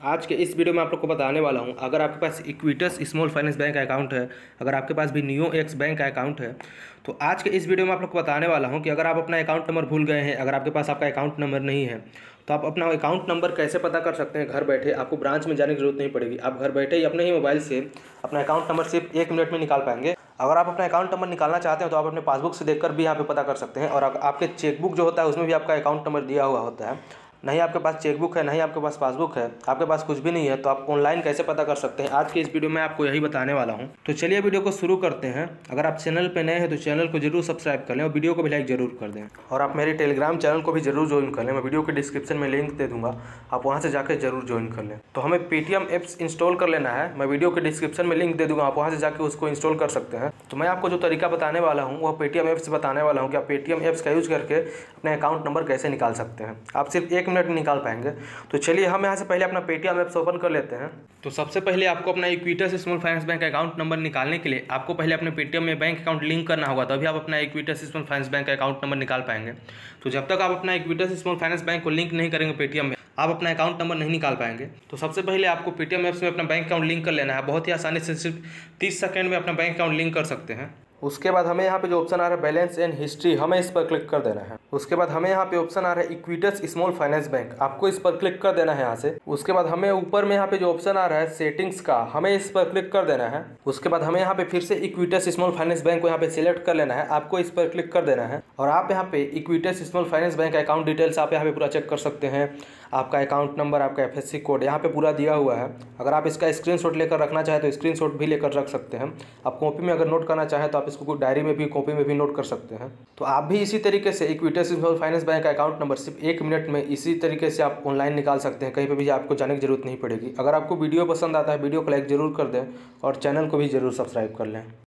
आज के इस वीडियो में आप लोग को बताने वाला हूँ, अगर आपके पास इक्विटस स्मॉल फाइनेंस बैंक का अकाउंट है, अगर आपके पास भी न्यू एक्स बैंक का अकाउंट है तो आज के इस वीडियो में आप लोग को बताने वाला हूँ कि अगर आप अपना अकाउंट नंबर भूल गए हैं, अगर आपके पास आपका अकाउंट नंबर नहीं है तो आप अपना अकाउंट नंबर कैसे पता कर सकते हैं घर बैठे? आपको ब्रांच में जाने की ज़रूरत नहीं पड़ेगी। आप घर बैठे ही अपने ही मोबाइल से अपना अकाउंट नंबर सिर्फ़ एक मिनट में निकाल पाएँगे। अगर आप अपना अकाउंट नंबर निकालना चाहते हैं तो आप अपने पासबुक से देखकर भी यहाँ पे पता कर सकते हैं और आपके चेकबुक जो होता है, उसमें भी आपका अकाउंट नंबर दिया हुआ होता है। नहीं आपके पास चेकबुक है, नहीं आपके पास पासबुक है, आपके पास कुछ भी नहीं है तो आप ऑनलाइन कैसे पता कर सकते हैं? आज के इस वीडियो में आपको यही बताने वाला हूँ। तो चलिए वीडियो को शुरू करते हैं। अगर आप चैनल पर नए हैं तो चैनल को ज़रूर सब्सक्राइब कर लें और वीडियो को भी लाइक ज़रूर कर दें। और आप मेरे टेलीग्राम चैनल को भी ज़रूर ज्वाइन कर लें। मैं वीडियो के डिस्क्रिप्शन में लिंक दे दूँगा, आप वहाँ से जाकर ज़रूर ज्वाइन कर लें। तो हमें पेटीएम एप्स इंस्टॉल कर लेना है। मैं वीडियो के डिस्क्रिप्शन में लिंक दे दूँगा, आप वहाँ से जाकर उसको इंस्टॉल कर सकते हैं। तो मैं आपको जो तरीका बताने वाला हूँ वह पेटीएम ऐप्स बताने वाला हूँ कि आप पेटीएम ऐप्स का यूज़ करके अपने अकाउंट नंबर कैसे निकाल सकते हैं। आप सिर्फ़ एक मिनट निकाल पाएँगे। तो चलिए, हम यहाँ से पहले अपना पेटीएम ऐप्स ओपन कर लेते हैं। तो सबसे पहले आपको अपना Equitas small finance bank account number निकालने के लिए आपको पहले अपने पेटीएम में बैंक अकाउंट लिंक करना होगा, तभी आप अपना Equitas small finance bank account number निकाल पाएँगे। तो जब तक आप अपना इक्विटस स्मॉल फाइनेंस बैंक को लिंक नहीं करेंगे पेटीएम में, आप अपना अकाउंट नंबर नहीं निकाल पाएँगे। तो सबसे पहले आपको पेटीएम ऐप्स में अपना बैंक अकाउंट लिंक कर लेना है। बहुत ही आसानी से सिर्फ़ तीस सेकंड में अपना बैंक अकाउंट लिंक कर सकते हैं। उसके बाद हमें यहाँ पे जो ऑप्शन आ रहा है बैलेंस एंड हिस्ट्री हमें इस पर क्लिक कर देना है। उसके बाद हमें यहाँ पे ऑप्शन आ रहा है इक्विटस स्मॉल फाइनेंस बैंक आपको इस पर क्लिक कर देना है यहाँ से। उसके बाद हमें ऊपर में यहाँ पे जो ऑप्शन आ रहा है सेटिंग्स का, हमें इस पर क्लिक कर देना है। उसके बाद हमें यहाँ पे फिर से इक्विटस स्मॉल फाइनेंस बैंक को यहाँ पे सिलेक्ट कर लेना है। आपको इस पर क्लिक कर देना है और आप यहाँ पे Equitas small finance bank account details आप यहाँ पे पूरा चेक कर सकते हैं। आपका अकाउंट नंबर आपका एफएससी कोड यहाँ पे पूरा दिया हुआ है। अगर आप इसका स्क्रीन लेकर रखना चाहें तो स्क्रीन भी लेकर रख सकते हैं। आप कॉपी में अगर नोट करना चाहें तो आप इसको डायरी में भी कॉपी में भी नोट कर सकते हैं। तो आप भी इसी तरीके से इक्विटस फाइनेंस बैंक का अकाउंट नंबर सिर्फ़ एक मिनट में इसी तरीके से आप ऑनलाइन निकाल सकते हैं। कहीं पर भी आपको जाने की ज़रूरत नहीं पड़ेगी। अगर आपको वीडियो पसंद आता है, वीडियो को लाइक ज़रूर कर दें और चैनल को भी ज़रूर सब्सक्राइब कर लें।